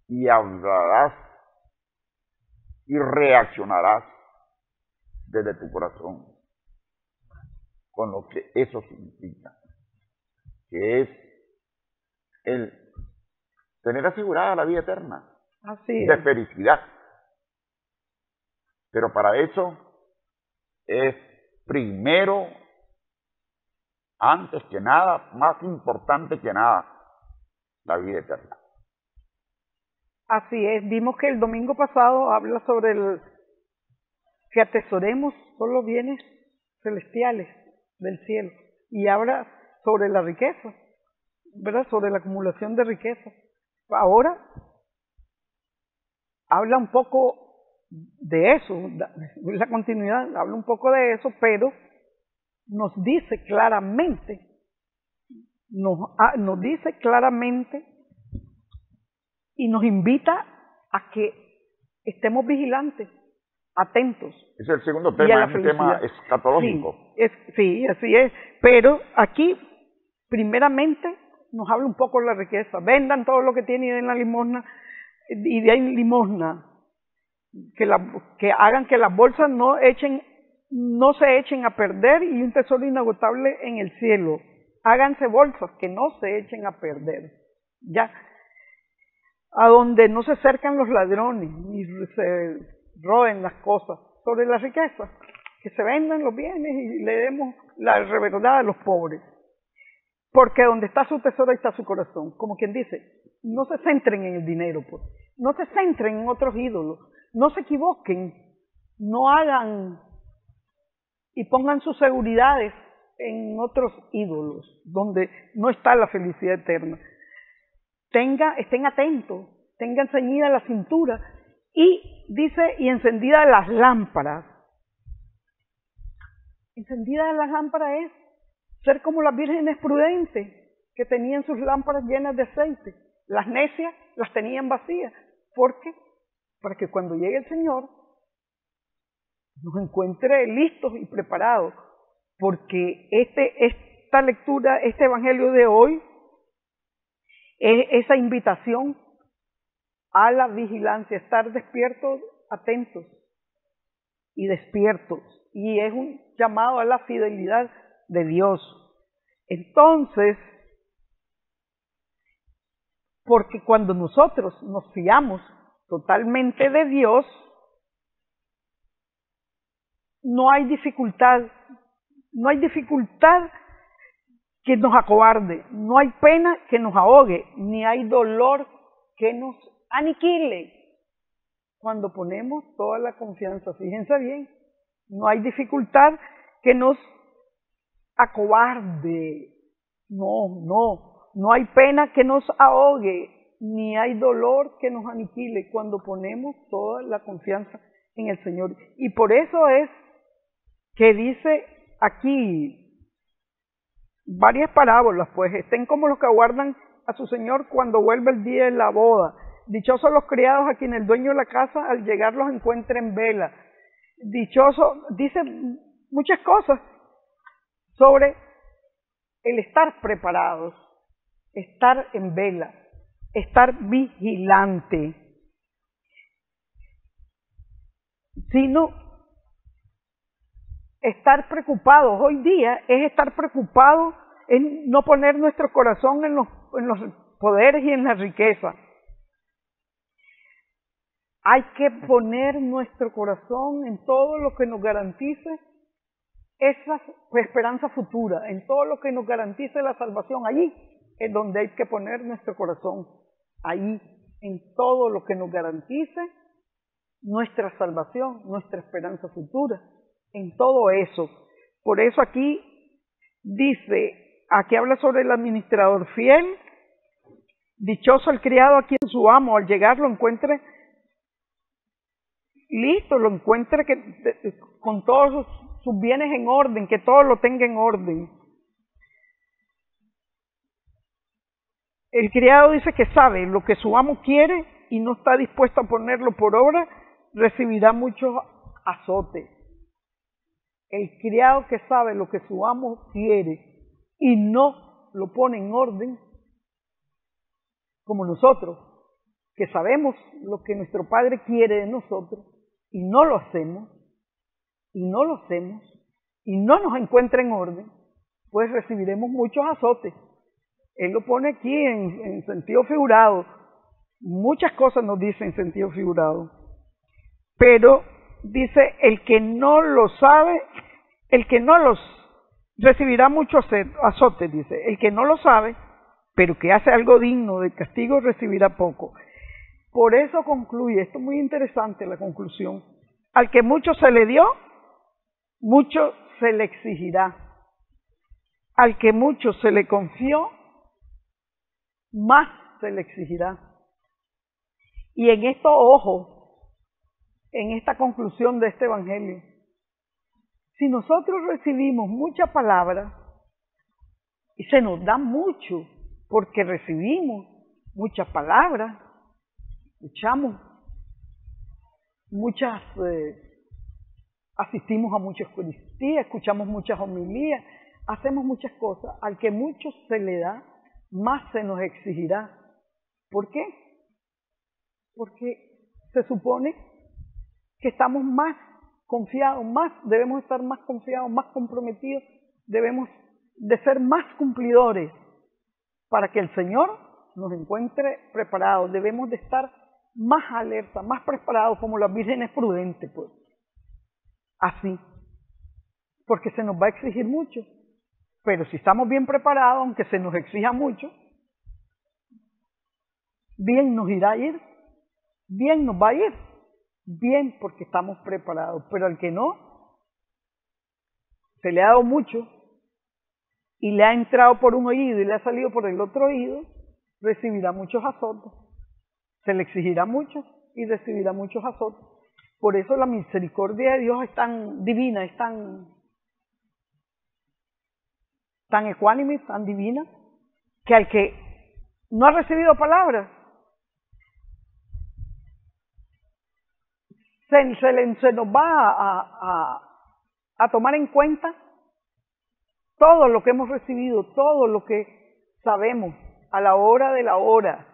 y hablarás y reaccionarás desde tu corazón con lo que eso significa, que es el tener asegurada la vida eterna Así de felicidad. Pero para eso es primero, antes que nada, más importante que nada, la vida eterna. Así es, vimos que el domingo pasado habla sobre el que atesoremos solo los bienes celestiales del cielo. Y habla sobre la riqueza, ¿verdad? Sobre la acumulación de riqueza. Ahora habla un poco de eso, la continuidad, habla un poco de eso, pero nos dice claramente, nos, ah, nos dice claramente y nos invita a que estemos vigilantes, atentos. Es el segundo tema, es un tema escatológico. Sí, es, sí, así es. Pero aquí, primeramente, nos habla un poco de la riqueza. Vendan todo lo que tienen y den la limosna, y den limosna. Que, la, que hagan que las bolsas no echen no se echen a perder y un tesoro inagotable en el cielo. Háganse bolsas que no se echen a perder. Ya. A donde no se acercan los ladrones ni se roben las cosas. Sobre la riqueza. Que se vendan los bienes y le demos la reverdad a los pobres. Porque donde está su tesoro está su corazón. Como quien dice, no se centren en el dinero, pues. no se centren en otros ídolos, no se equivoquen, no hagan y pongan sus seguridades en otros ídolos, donde no está la felicidad eterna. Tenga, estén atentos, tengan ceñida la cintura y dice, y encendida las lámparas. Encendida las lámparas es ser como las vírgenes prudentes que tenían sus lámparas llenas de aceite. Las necias las tenían vacías. ¿Por qué? Para que cuando llegue el Señor nos encuentre listos y preparados. Porque este, esta lectura, este Evangelio de hoy, es esa invitación a la vigilancia, estar despiertos, atentos y despiertos. Y es un llamado a la fidelidad de Dios. Entonces, porque cuando nosotros nos fiamos totalmente de Dios, no hay dificultad, no hay dificultad que nos acobarde, no hay pena que nos ahogue, ni hay dolor que nos aniquile. Cuando ponemos toda la confianza, fíjense bien, no hay dificultad que nos acobarde. No, no, no hay pena que nos ahogue, ni hay dolor que nos aniquile cuando ponemos toda la confianza en el Señor. Y por eso es que dice aquí varias parábolas, pues estén como los que aguardan a su Señor cuando vuelve el día de la boda. Dichosos los criados a quien el dueño de la casa al llegar los encuentre en vela. Dichoso, dice muchas cosas sobre el estar preparados estar en vela, estar vigilante, sino estar preocupados. Hoy día es estar preocupados en no poner nuestro corazón en los, en los poderes y en la riqueza. Hay que poner nuestro corazón en todo lo que nos garantice esa esperanza futura, en todo lo que nos garantice la salvación allí es donde hay que poner nuestro corazón, ahí, en todo lo que nos garantice nuestra salvación, nuestra esperanza futura, en todo eso. Por eso aquí dice, aquí habla sobre el administrador fiel, dichoso el criado a quien su amo al llegar lo encuentre listo, lo encuentre que, con todos sus bienes en orden, que todo lo tenga en orden. El criado dice que sabe lo que su amo quiere y no está dispuesto a ponerlo por obra, recibirá mucho azote. El criado que sabe lo que su amo quiere y no lo pone en orden, como nosotros, que sabemos lo que nuestro Padre quiere de nosotros y no lo hacemos, y no lo hacemos, y no nos encuentra en orden, pues recibiremos muchos azotes. Él lo pone aquí en, sentido figurado. Muchas cosas nos dice en sentido figurado. Pero dice, el que no lo sabe, el que no los recibirá mucho azote, dice. El que no lo sabe, pero que hace algo digno de castigo, recibirá poco. Por eso concluye, esto es muy interesante la conclusión, al que mucho se le dio, mucho se le exigirá. Al que mucho se le confió, más se le exigirá. Y en esto, ojo, en esta conclusión de este Evangelio, si nosotros recibimos mucha palabra, y se nos da mucho, porque recibimos mucha palabra, escuchamos muchas, eh, asistimos a muchas Eucaristías, escuchamos muchas homilías, hacemos muchas cosas, al que mucho se le da, más se nos exigirá. ¿Por qué? Porque se supone que estamos más confiados, más, debemos estar más confiados, más comprometidos, debemos de ser más cumplidores para que el Señor nos encuentre preparados. Debemos de estar más alerta, más preparados como las vírgenes prudentes, pues. Así. Porque se nos va a exigir mucho. Pero si estamos bien preparados, aunque se nos exija mucho, bien nos irá a ir. Bien nos va a ir. Bien porque estamos preparados. Pero al que no, se le ha dado mucho y le ha entrado por un oído y le ha salido por el otro oído, recibirá muchos azotes. Se le exigirá mucho y recibirá muchos azotes. Por eso la misericordia de Dios es tan divina, es tan, tan ecuánime, tan divina, que al que no ha recibido palabras, se, nos va a, a tomar en cuenta todo lo que hemos recibido, todo lo que sabemos a la hora de la hora.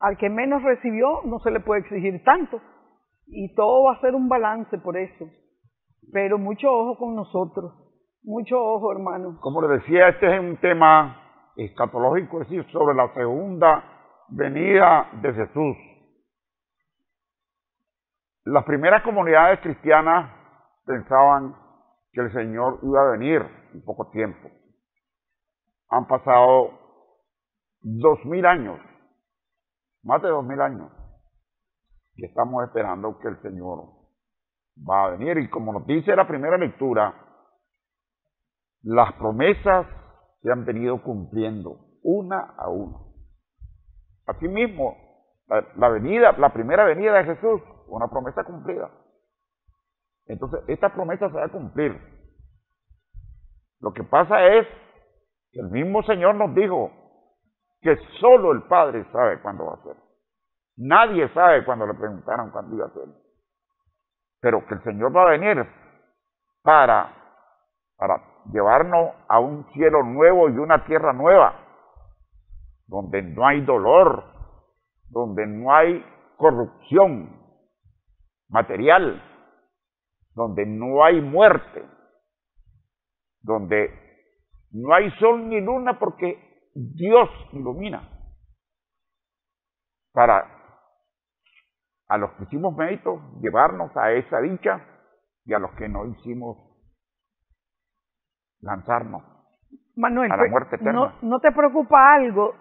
Al que menos recibió no se le puede exigir tanto. Y todo va a ser un balance por eso. Pero mucho ojo con nosotros. Mucho ojo, hermano. Como le decía, este es un tema escatológico, es decir, sobre la segunda venida de Jesús. Las primeras comunidades cristianas pensaban que el Señor iba a venir en poco tiempo. Han pasado dos mil años, más de dos mil años, y estamos esperando que el Señor va a venir. Y como nos dice la primera lectura, las promesas se han venido cumpliendo una a una. Asimismo, la, la venida, la primera venida de Jesús, una promesa cumplida. Entonces, esta promesa se va a cumplir. Lo que pasa es que el mismo Señor nos dijo que solo el Padre sabe cuándo va a ser. Nadie sabe cuando le preguntaron cuándo iba a ser. Pero que el Señor va a venir para, para llevarnos a un cielo nuevo y una tierra nueva, donde no hay dolor, donde no hay corrupción material, donde no hay muerte, donde no hay sol ni luna porque Dios ilumina. Para a los que hicimos méritos llevarnos a esa dicha y a los que no hicimos lanzarnos Manuel, a la muerte eterna. no, no te preocupa algo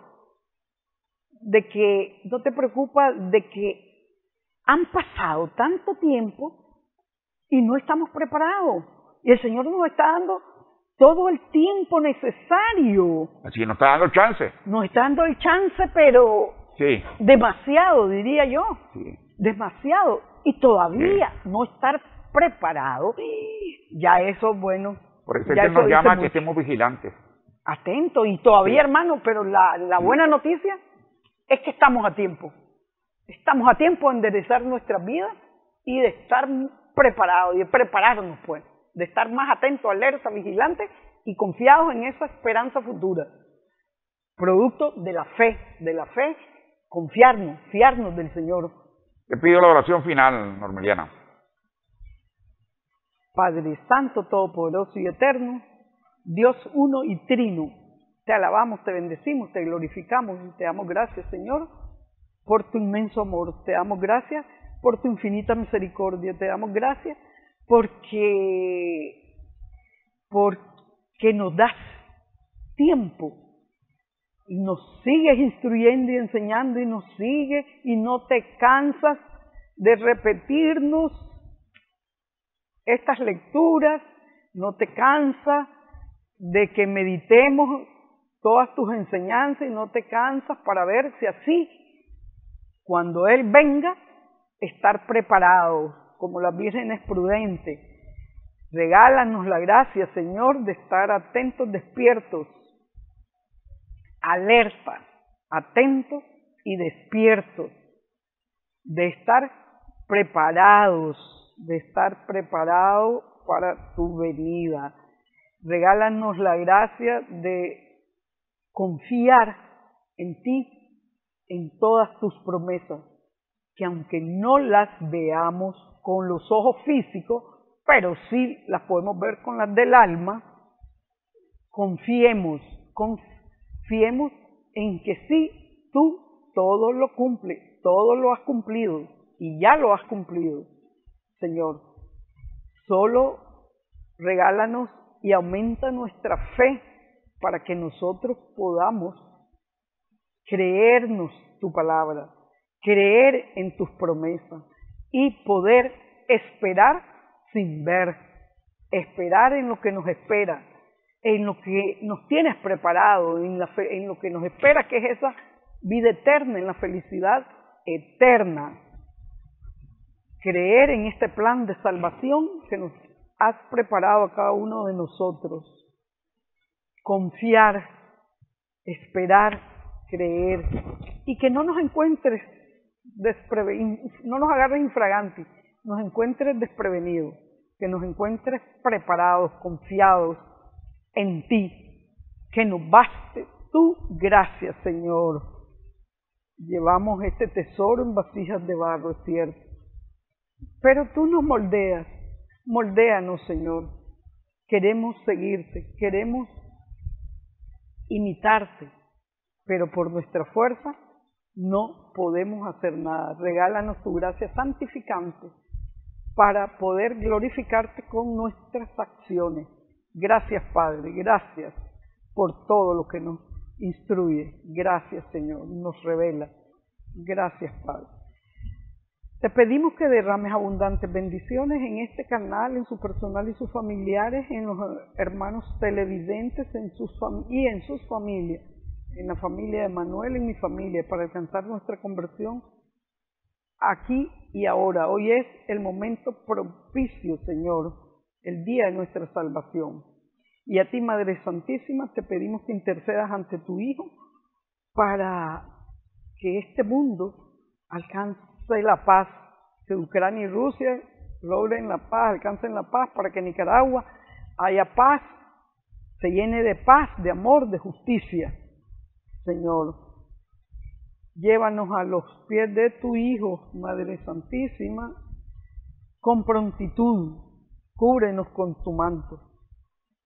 de que, no te preocupa de que han pasado tanto tiempo y no estamos preparados. Y el Señor nos está dando todo el tiempo necesario. Así nos está dando chance. Nos está dando el chance, pero Sí, demasiado, diría yo. sí. Demasiado. Y todavía no estar preparado. Ya eso, bueno. Por eso es que nos llama que estemos vigilantes. Atento. Y todavía, hermano, pero la, la buena noticia es que estamos a tiempo. Estamos a tiempo de enderezar nuestras vidas y de estar preparados, y de prepararnos, pues. De estar más atentos, alerta, vigilantes y confiados en esa esperanza futura. Producto de la fe, de la fe, confiarnos, fiarnos del Señor. Te pido la oración final, Normeliana. Padre Santo, Todopoderoso y Eterno, Dios uno y trino, te alabamos, te bendecimos, te glorificamos y te damos gracias, Señor, por tu inmenso amor. Te damos gracias por tu infinita misericordia. Te damos gracias porque, porque nos das tiempo y nos sigues instruyendo y enseñando y nos sigues y no te cansas de repetirnos estas lecturas, no te cansas de que meditemos todas tus enseñanzas y no te cansas para ver si así, cuando Él venga, estar preparados como las vírgenes prudentes. Regálanos la gracia, Señor, de estar atentos, despiertos, alerta, atentos y despiertos, de estar preparados, de estar preparados para tu venida. Regálanos la gracia de confiar en ti, en todas tus promesas, que aunque no las veamos, con los ojos físicos, pero sí las podemos ver con las del alma, confiemos, confiemos en que sí, tú todo lo cumples, todo lo has cumplido y ya lo has cumplido, Señor. Solo regálanos y aumenta nuestra fe para que nosotros podamos creernos tu palabra, creer en tus promesas y poder esperar sin ver, esperar en lo que nos espera, en lo que nos tienes preparado, en, lo que nos espera, que es esa vida eterna, en la felicidad eterna. Creer en este plan de salvación que nos has preparado a cada uno de nosotros. Confiar, esperar, creer y que no nos encuentres no nos agarres infraganti, nos encuentres desprevenidos, que nos encuentres preparados, confiados en ti, que nos baste tu gracia, Señor. Llevamos este tesoro en vasijas de barro, es cierto, pero tú nos moldeas, moldéanos, Señor. Queremos seguirte, queremos imitarte, pero por nuestra fuerza no podemos hacer nada. Regálanos tu gracia santificante para poder glorificarte con nuestras acciones. Gracias Padre, gracias por todo lo que nos instruye. Gracias Señor, nos revela. Gracias Padre. Te pedimos que derrames abundantes bendiciones en este canal, en su personal y sus familiares, en los hermanos televidentes y en sus familias en la familia de Manuel, en mi familia, para alcanzar nuestra conversión aquí y ahora. Hoy es el momento propicio, Señor, el día de nuestra salvación. Y a ti, Madre Santísima, te pedimos que intercedas ante tu Hijo para que este mundo alcance la paz, que Ucrania y Rusia logren la paz, alcancen la paz, para que Nicaragua haya paz, se llene de paz, de amor, de justicia Señor. Llévanos a los pies de tu Hijo, Madre Santísima, con prontitud. Cúbrenos con tu manto.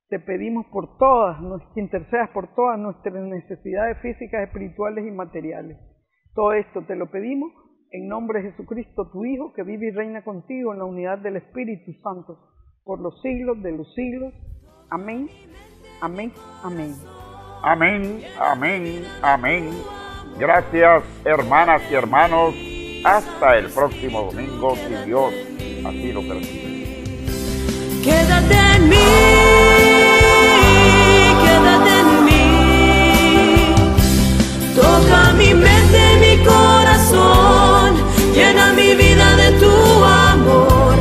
Te pedimos por todas, que intercedas por todas nuestras necesidades físicas, espirituales y materiales. Todo esto te lo pedimos en nombre de Jesucristo, tu Hijo, que vive y reina contigo en la unidad del Espíritu Santo, por los siglos de los siglos. Amén, amén, amén. Amén, amén, amén. Gracias, hermanas y hermanos. Hasta el próximo domingo, si Dios así lo permite. Quédate en mí, quédate en mí. Toca mi mente, mi corazón. Llena mi vida de tu amor.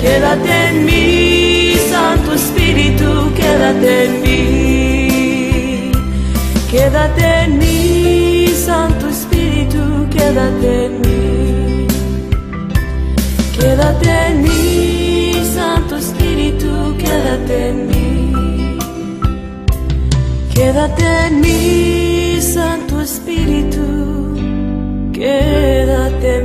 Quédate en mí, Santo Espíritu, quédate en mí. Quédate en mí, Santo Espíritu, quédate en mí. Quédate en mí, Santo Espíritu, quédate en mí. Quédate en mí, Santo Espíritu, quédate